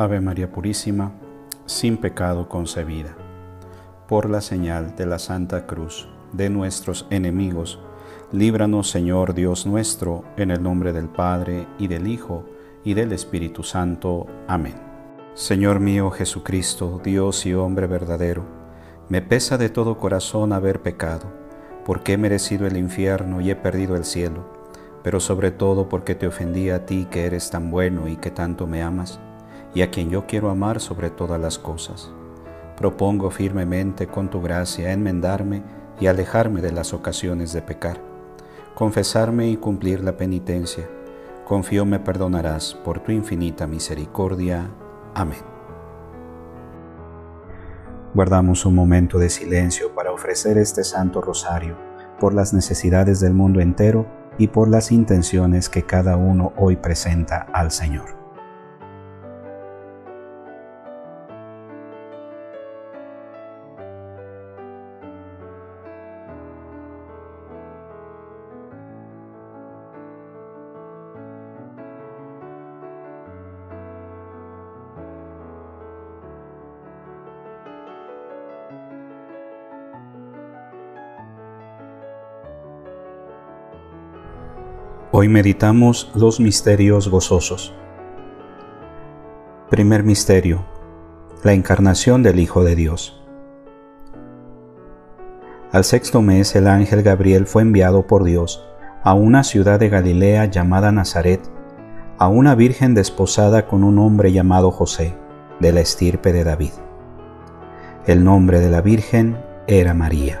Ave María Purísima, sin pecado concebida. Por la señal de la Santa Cruz de nuestros enemigos, líbranos Señor Dios nuestro, en el nombre del Padre y del Hijo y del Espíritu Santo. Amén. Señor mío Jesucristo, Dios y hombre verdadero, me pesa de todo corazón haber pecado, porque he merecido el infierno y he perdido el cielo, pero sobre todo porque te ofendí a ti que eres tan bueno y que tanto me amas y a quien yo quiero amar sobre todas las cosas. Propongo firmemente con tu gracia enmendarme y alejarme de las ocasiones de pecar, confesarme y cumplir la penitencia. Confío me perdonarás por tu infinita misericordia. Amén. Guardamos un momento de silencio para ofrecer este Santo Rosario por las necesidades del mundo entero y por las intenciones que cada uno hoy presenta al Señor. Hoy meditamos los misterios gozosos. Primer misterio. La encarnación del Hijo de Dios. Al sexto mes el ángel Gabriel fue enviado por Dios a una ciudad de Galilea llamada Nazaret, a una virgen desposada con un hombre llamado José, de la estirpe de David. El nombre de la virgen era María.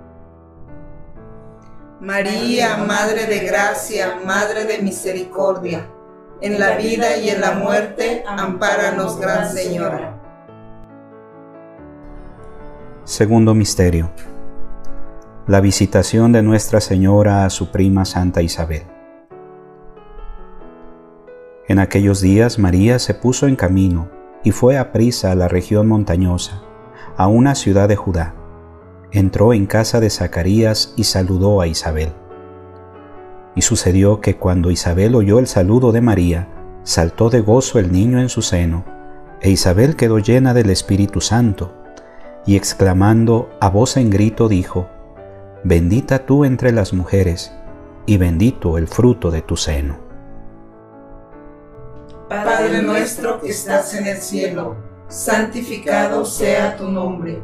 María, Madre de Gracia, Madre de Misericordia, en la vida y en la muerte, ampáranos, Gran Señora. Segundo Misterio. La visitación de Nuestra Señora a su prima Santa Isabel. En aquellos días María se puso en camino y fue a prisa a la región montañosa, a una ciudad de Judá. Entró en casa de Zacarías y saludó a Isabel. Y sucedió que cuando Isabel oyó el saludo de María, saltó de gozo el niño en su seno, e Isabel quedó llena del Espíritu Santo y exclamando a voz en grito dijo, Bendita tú entre las mujeres, y bendito el fruto de tu seno. Padre nuestro que estás en el cielo, santificado sea tu nombre.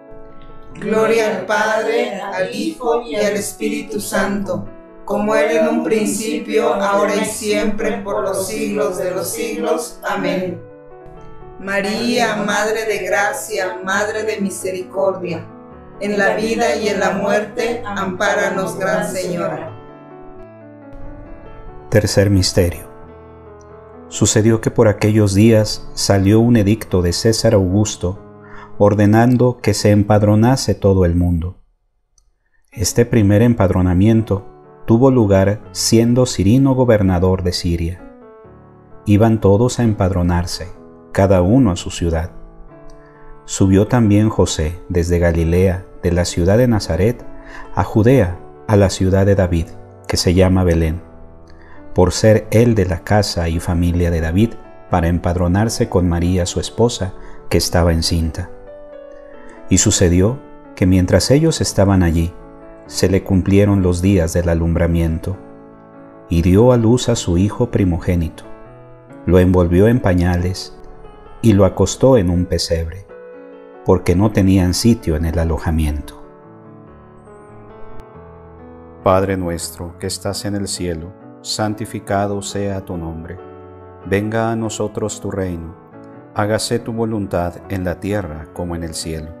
Gloria al Padre, al Hijo y al Espíritu Santo, como era en un principio, ahora y siempre, por los siglos de los siglos. Amén. María, Madre de Gracia, Madre de Misericordia, en la vida y en la muerte, ampáranos, Gran Señora. Tercer Misterio. Sucedió que por aquellos días salió un edicto de César Augusto ordenando que se empadronase todo el mundo. Este primer empadronamiento tuvo lugar siendo Cirino gobernador de Siria. Iban todos a empadronarse cada uno a su ciudad. Subió también José desde Galilea, de la ciudad de Nazaret, a Judea, a la ciudad de David, que se llama Belén, por ser él de la casa y familia de David, para empadronarse con María su esposa, que estaba encinta. Y sucedió que mientras ellos estaban allí, se le cumplieron los días del alumbramiento, y dio a luz a su hijo primogénito. Lo envolvió en pañales y lo acostó en un pesebre, porque no tenían sitio en el alojamiento. Padre nuestro que estás en el cielo, santificado sea tu nombre. Venga a nosotros tu reino. Hágase tu voluntad en la tierra como en el cielo.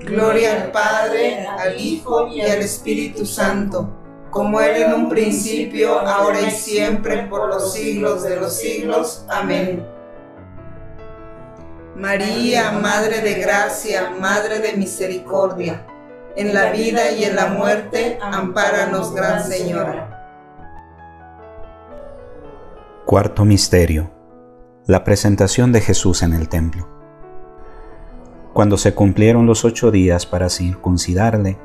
Gloria al Padre, al Hijo y al Espíritu Santo, como era en un principio, ahora y siempre, por los siglos de los siglos. Amén. María, Madre de Gracia, Madre de Misericordia, en la vida y en la muerte, ampáranos, Gran Señora. Cuarto Misterio. La presentación de Jesús en el templo. Cuando se cumplieron los ocho días para circuncidarle,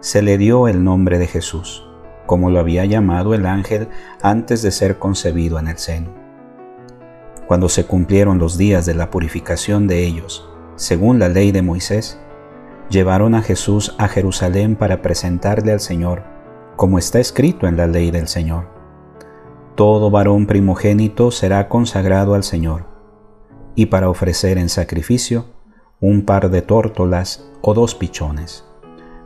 se le dio el nombre de Jesús, como lo había llamado el ángel antes de ser concebido en el seno. Cuando se cumplieron los días de la purificación de ellos, según la ley de Moisés, llevaron a Jesús a Jerusalén para presentarle al Señor, como está escrito en la ley del Señor todo varón primogénito será consagrado al Señor, y para ofrecer en sacrificio un par de tórtolas o dos pichones,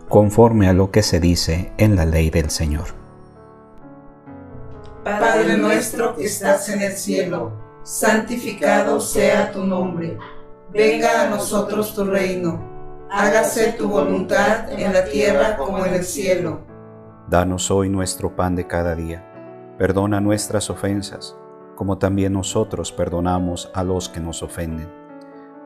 conforme a lo que se dice en la ley del Señor. Padre nuestro que estás en el cielo, santificado sea tu nombre. Venga a nosotros tu reino. Hágase tu voluntad en la tierra como en el cielo. Danos hoy nuestro pan de cada día Perdona nuestras ofensas, como también nosotros perdonamos a los que nos ofenden.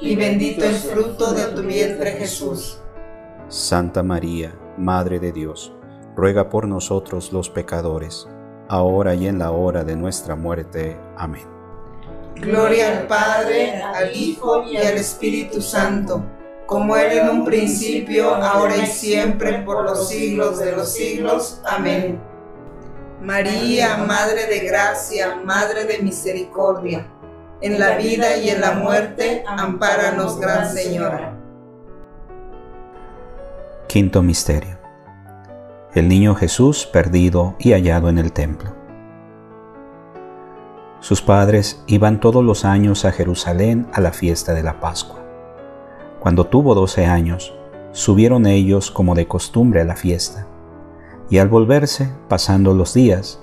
y bendito es fruto de tu vientre Jesús. Santa María, Madre de Dios, ruega por nosotros los pecadores, ahora y en la hora de nuestra muerte. Amén. Gloria al Padre, al Hijo y al Espíritu Santo, como era en un principio, ahora y siempre, por los siglos de los siglos. Amén. María, Madre de Gracia, Madre de Misericordia, en la vida y en la muerte, ampáranos, Gran Señora. Quinto Misterio. El Niño Jesús perdido y hallado en el templo. Sus padres iban todos los años a Jerusalén a la fiesta de la Pascua. Cuando tuvo doce años, subieron ellos como de costumbre a la fiesta. Y al volverse, pasando los días,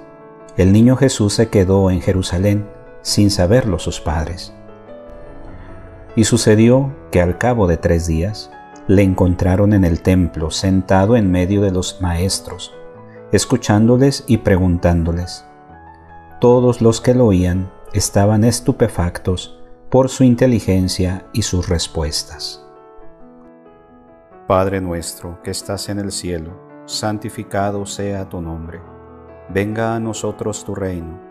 el niño Jesús se quedó en Jerusalén sin saberlo sus padres. Y sucedió que al cabo de tres días, le encontraron en el templo sentado en medio de los maestros, escuchándoles y preguntándoles. Todos los que lo oían estaban estupefactos por su inteligencia y sus respuestas. Padre nuestro que estás en el cielo, santificado sea tu nombre. Venga a nosotros tu reino.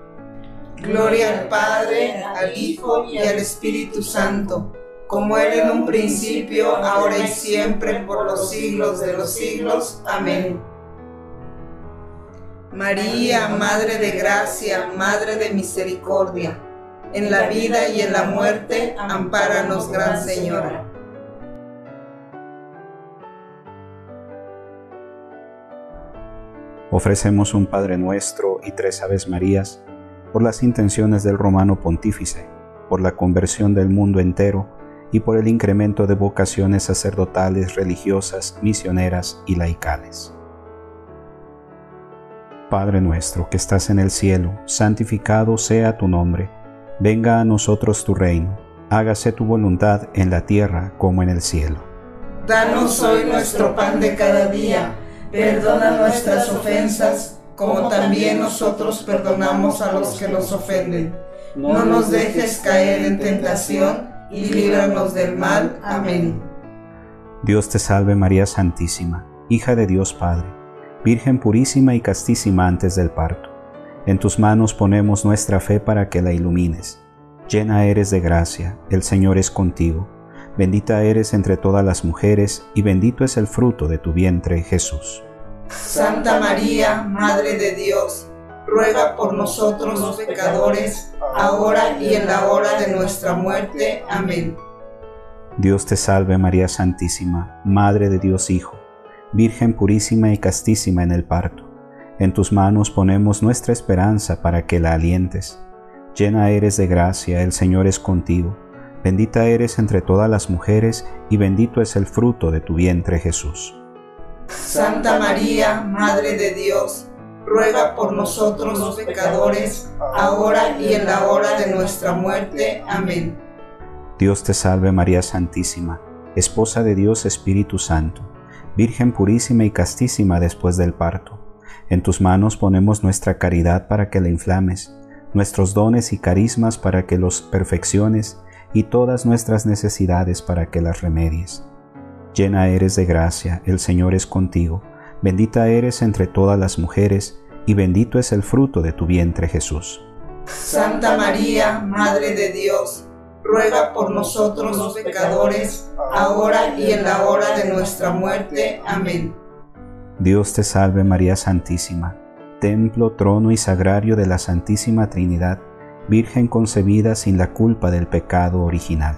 Gloria al Padre, al Hijo y al Espíritu Santo como era en un principio, ahora y siempre, por los siglos de los siglos. Amén. María, Madre de Gracia, Madre de Misericordia, en la vida y en la muerte, ampáranos, Gran Señora. Ofrecemos un Padre Nuestro y tres Aves Marías por las intenciones del Romano Pontífice, por la conversión del mundo entero, y por el incremento de vocaciones sacerdotales, religiosas, misioneras y laicales. Padre nuestro que estás en el cielo, santificado sea tu nombre, venga a nosotros tu reino, hágase tu voluntad en la tierra como en el cielo. Danos hoy nuestro pan de cada día, perdona nuestras ofensas, como también nosotros perdonamos a los que nos ofenden. No nos dejes caer en tentación y líbranos del mal. Amén. Dios te salve María Santísima, hija de Dios Padre, Virgen purísima y castísima antes del parto. En tus manos ponemos nuestra fe para que la ilumines. Llena eres de gracia, el Señor es contigo. Bendita eres entre todas las mujeres, y bendito es el fruto de tu vientre, Jesús. Santa María, Madre de Dios, ruega por nosotros los pecadores, ahora y en la hora de nuestra muerte. Amén. Dios te salve María Santísima, Madre de Dios Hijo, Virgen purísima y castísima en el parto. En tus manos ponemos nuestra esperanza para que la alientes. Llena eres de gracia, el Señor es contigo. Bendita eres entre todas las mujeres y bendito es el fruto de tu vientre Jesús. Santa María, Madre de Dios, ruega por nosotros los pecadores, ahora y en la hora de nuestra muerte. Amén. Dios te salve María Santísima, Esposa de Dios Espíritu Santo, Virgen purísima y castísima después del parto. En tus manos ponemos nuestra caridad para que la inflames, nuestros dones y carismas para que los perfecciones y todas nuestras necesidades para que las remedies. Llena eres de gracia, el Señor es contigo Bendita eres entre todas las mujeres, y bendito es el fruto de tu vientre Jesús. Santa María, Madre de Dios, ruega por nosotros los pecadores, ahora y en la hora de nuestra muerte. Amén. Dios te salve María Santísima, templo, trono y sagrario de la Santísima Trinidad, Virgen concebida sin la culpa del pecado original.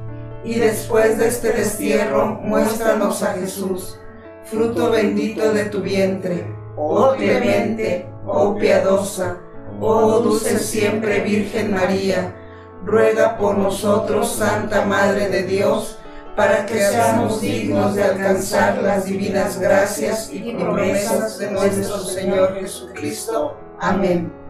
y después de este destierro, muéstranos a Jesús, fruto bendito de tu vientre oh clemente, oh piadosa, oh dulce siempre Virgen María, ruega por nosotros, Santa Madre de Dios, para que seamos dignos de alcanzar las divinas gracias y promesas de nuestro Señor Jesucristo. Amén.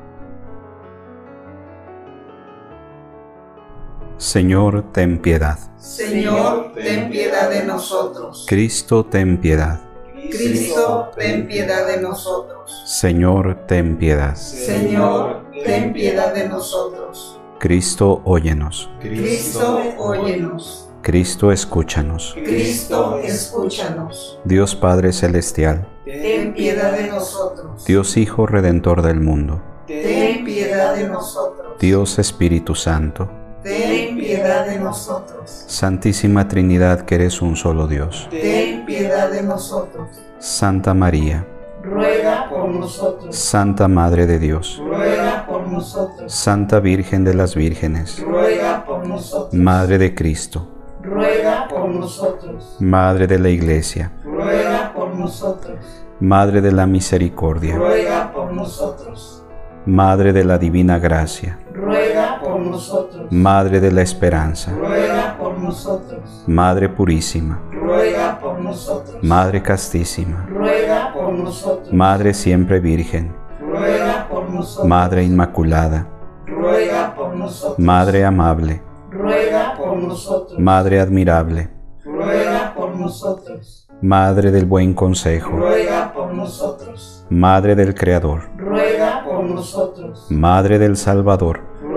Señor, ten piedad. Señor, ten piedad de nosotros. Cristo, ten piedad. Cristo, ten piedad de nosotros. Señor, ten piedad. Señor, ten piedad de nosotros. Cristo, óyenos. Cristo, óyenos. Cristo, escúchanos. Cristo, escúchanos. Dios Padre Celestial, Ten piedad de nosotros. Dios Hijo Redentor del mundo, Ten piedad de nosotros. Dios Espíritu Santo, Ten piedad de nosotros. Santísima Trinidad que eres un solo Dios. Ten piedad de nosotros. Santa María, Ruega por nosotros. Santa Madre de Dios, Ruega por nosotros. Santa Virgen de las Vírgenes, Ruega por nosotros. Madre de Cristo, Ruega por nosotros. Madre de la Iglesia, Ruega por nosotros. Madre de la Misericordia, Ruega por nosotros. Madre de la Divina Gracia, Ruega por nosotros. Madre de la Esperanza, Ruega por nosotros. Madre Purísima, Ruega por nosotros. Madre Castísima, Ruega por nosotros. Madre Siempre Virgen, Ruega por nosotros. Madre Inmaculada, Ruega por nosotros. Madre Amable, Ruega por nosotros. Madre Admirable, Ruega por nosotros. Madre del Buen Consejo, Ruega por nosotros. Madre del Creador, Ruega por nosotros. Madre del Salvador,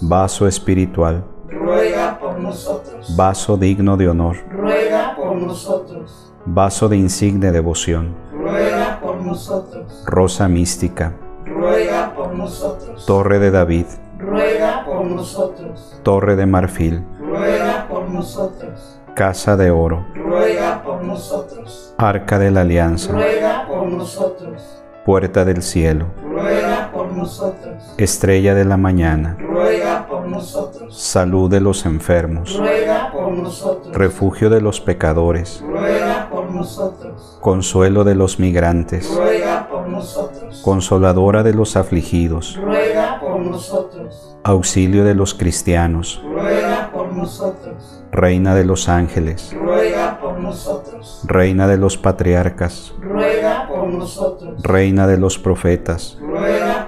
Vaso espiritual, Ruega por nosotros. vaso digno de honor, Ruega por nosotros. vaso de insigne devoción, Ruega por nosotros. rosa mística, Ruega por nosotros. torre de David, Ruega por nosotros. torre de marfil, Ruega por nosotros. casa de oro, Ruega por nosotros. arca de la alianza, Ruega por nosotros. puerta del cielo, Ruega por nosotros. estrella de la mañana, Ruega por nosotros. salud de los enfermos, Ruega por nosotros. refugio de los pecadores, Ruega por nosotros. consuelo de los migrantes, Ruega por nosotros. consoladora de los afligidos, Ruega por nosotros. auxilio de los cristianos, Ruega por nosotros. reina de los ángeles, Ruega por nosotros. reina de los patriarcas, Ruega por nosotros. reina de los profetas, Ruega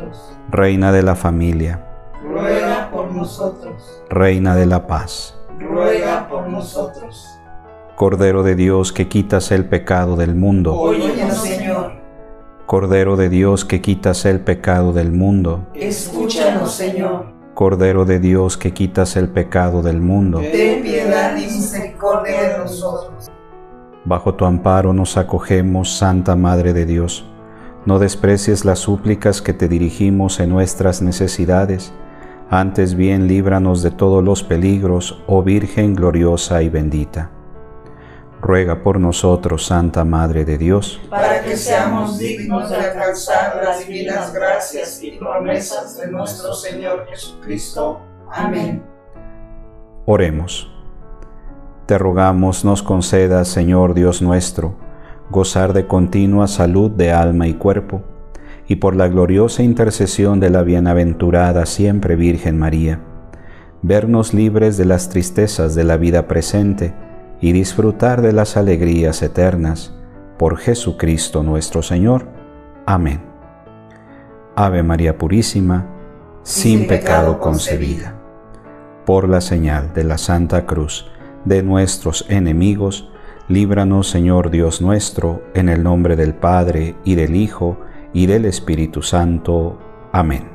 Reina de la familia, Ruega por nosotros. reina de la paz, Ruega por nosotros. Cordero de Dios que quitas el pecado del mundo, Óyenos, Señor. Cordero de Dios que quitas el pecado del mundo, Escúchanos, Señor. Cordero de Dios que quitas el pecado del mundo, Ten piedad y misericordia de nosotros. bajo tu amparo nos acogemos, Santa Madre de Dios. No desprecies las súplicas que te dirigimos en nuestras necesidades, antes bien líbranos de todos los peligros, oh Virgen gloriosa y bendita. Ruega por nosotros, Santa Madre de Dios, para que seamos dignos de alcanzar las divinas gracias y promesas de nuestro Señor Jesucristo. Amén. Oremos. Te rogamos nos concedas, Señor Dios nuestro, gozar de continua salud de alma y cuerpo, y por la gloriosa intercesión de la bienaventurada siempre Virgen María, vernos libres de las tristezas de la vida presente y disfrutar de las alegrías eternas, por Jesucristo nuestro Señor. Amén. Ave María Purísima, sin pecado concebida. Por la señal de la Santa Cruz de nuestros enemigos, líbranos Señor Dios nuestro, en el nombre del Padre, y del Hijo, y del Espíritu Santo. Amén.